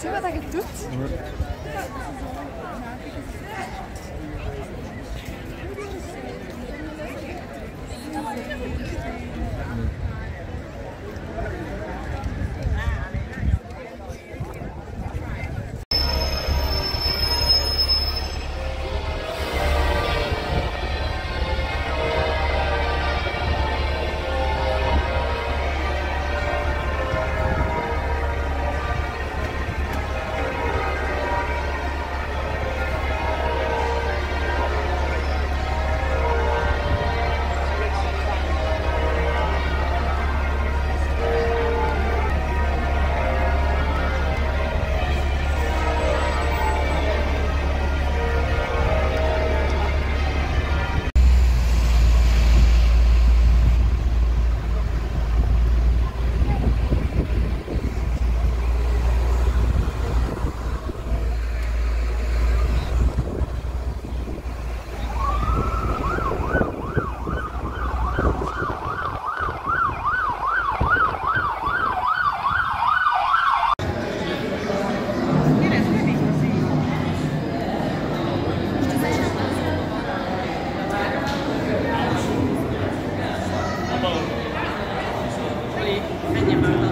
Zie wat hij doet? Конечно.